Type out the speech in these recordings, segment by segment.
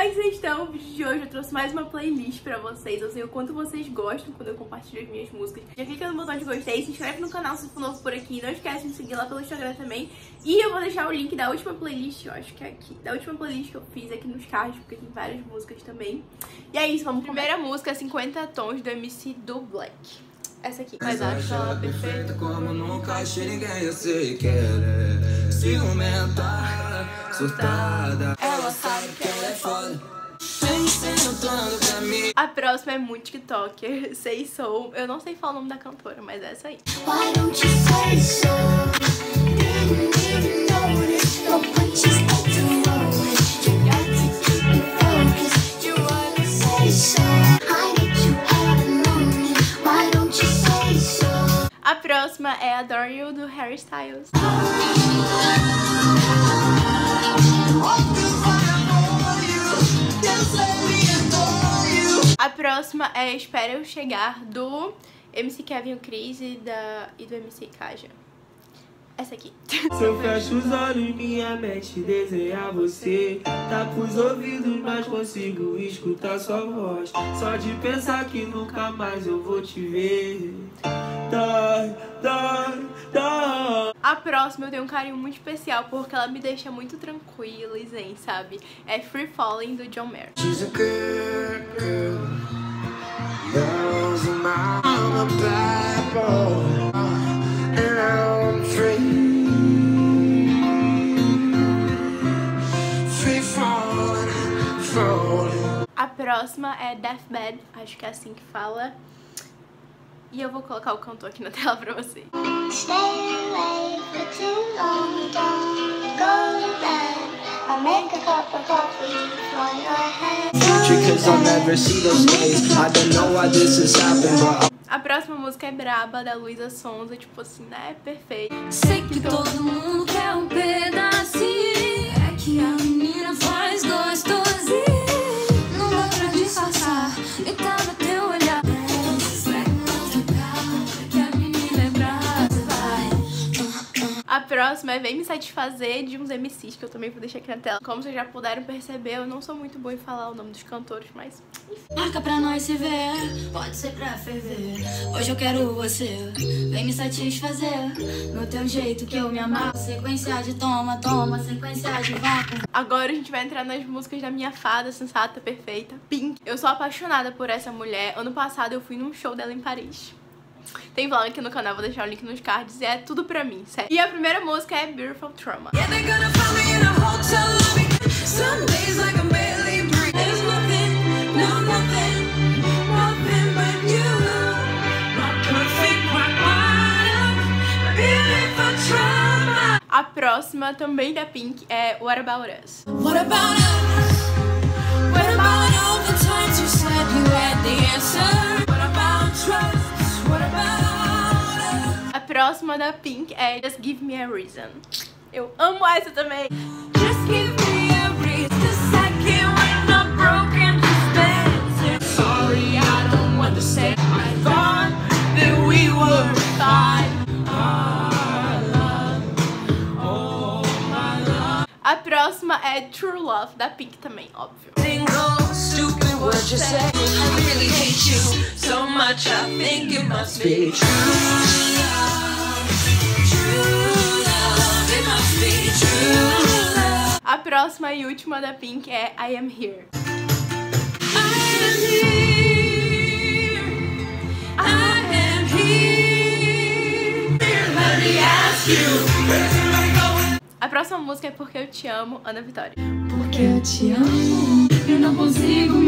como é que vocês estão? O vídeo de hoje eu trouxe mais uma playlist pra vocês. Eu sei o quanto vocês gostam quando eu compartilho as minhas músicas. Já clica no botão de gostei, se inscreve no canal se for novo por aqui. Não esquece de me seguir lá pelo Instagram também. E eu vou deixar o link da última playlist, eu acho que é aqui. Da última playlist que eu fiz aqui nos cards, porque tem várias músicas também. E é isso, vamos. Primeira música, 50 Tons, do MC do Black. Essa aqui. Mas acho ela perfeita como nunca achei ninguém. Eu sei que ela é surtada. Ela A próxima é muito TikToker, Sei Sou. Eu não sei falar o nome da cantora, mas é essa aí. Why don't you say so? Didn't even notice your punches like to roll it. You got to keep me focused. You wanna say so? I need you every morning. Why don't you say so? A próxima é Adore You, do Harry Styles. A próxima é Espera Eu Chegar, do MC Kevin o Cris e, da, e do MC Kaja. Essa aqui. Se eu fecho os olhos, minha mente desenha você. Tá com os ouvidos, mas consigo escutar sua voz. Só de pensar que nunca mais eu vou te ver. Dói, dói, dói. A próxima eu tenho um carinho muito especial porque ela me deixa muito tranquila e zen, sabe? É Free Falling, do John Mayer. She's a good girl. A próxima é Deathbed, acho que é assim que fala. E eu vou colocar o cantor aqui na tela pra vocês. Stay awake for too long. Don't go to bed. I'll make a cup of coffee for your head. Because I'll never see those days. I don't know why this has happened, but próxima música é Braba, da Luísa Sonza, tipo assim, né? Perfeito. Sei que todo mundo quer um pedacinho. É que a A próxima é Vem Me Satisfazer, de uns MCs, que eu também vou deixar aqui na tela. Como vocês já puderam perceber, eu não sou muito boa em falar o nome dos cantores, mas... Marca pra nós se ver, pode ser pra ferver. Hoje eu quero você, vem me satisfazer. No teu jeito que eu me amar. Sequência de toma, toma, sequência de vaca. Agora a gente vai entrar nas músicas da minha fada sensata, perfeita, Pink. Eu sou apaixonada por essa mulher. Ano passado eu fui num show dela em Paris. Tem vlog aqui no canal, vou deixar o link nos cards. E é tudo pra mim, sério. E a primeira música é Beautiful Trauma. Beautiful. A próxima, também da Pink, é What About Us. What about us? Próxima da Pink é Just Give Me a Reason. Eu amo essa também. Just give me a reason. I'm broken. Sorry, I don't. I thought that we were fine. A próxima é True Love, da Pink também, óbvio. Single, próxima e última da Pink é I Am Here. A próxima música é Porque Eu Te Amo, Ana Vitória. Porque eu te amo, eu não consigo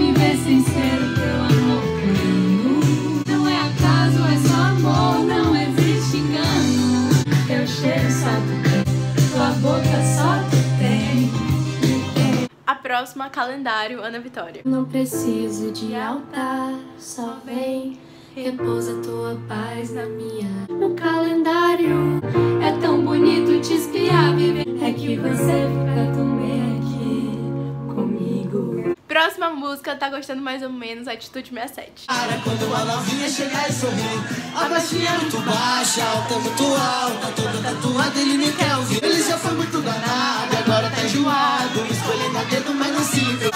A próxima, Calendário, Ana Vitória. Não preciso de altar, só vem. Repousa tua paz na minha. No calendário é tão bonito te espiar, viver. É que você fica tão bem aqui comigo. Próxima música, tá gostando mais ou menos, Atitude 67. Para quando uma novinha chegar e sorrir. A baixinha é muito baixa, alta é muito alta. Toda tatuada ele nem quer ouvir. Ele já foi muito danado,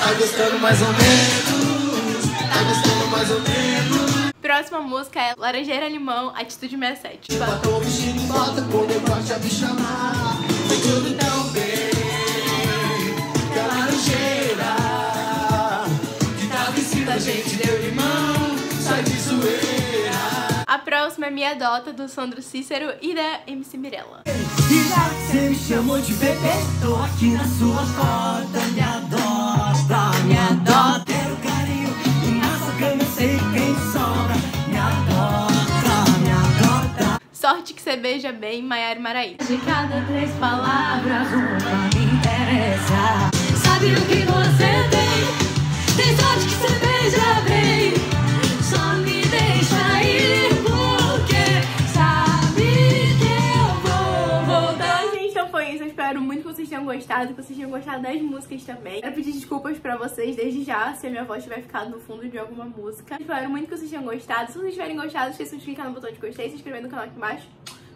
Tá gostando mais ou menos? Tá gostando mais ou menos? Próxima música é Laranjeira Limão, Atitude 67. Bota o vestido e bota com o decote a me chamar. Foi tudo tão bem. Que a laranjeira que tava em cima da gente deu limão. Sai de zoeira. A próxima é Me Adota, do Sandro Cícero e da MC Mirella. Você me chamou de bebê, tô aqui na sua porta. Me Sorte que você beija bem, Maiara Maraíba. De cada três palavras, uma me interessa. Sabe o que você tem? Tem sorte que você beija bem. Gostado, que vocês tenham gostado das músicas também. Quero pedir desculpas pra vocês desde já, se a minha voz tiver ficado no fundo de alguma música. Espero muito que vocês tenham gostado. Se vocês tiverem gostado, esqueçam de clicar no botão de gostei, se inscrever no canal aqui embaixo.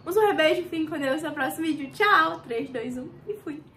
Um super beijo, fiquem com Deus. Até o próximo vídeo. Tchau! 3, 2, 1 e fui!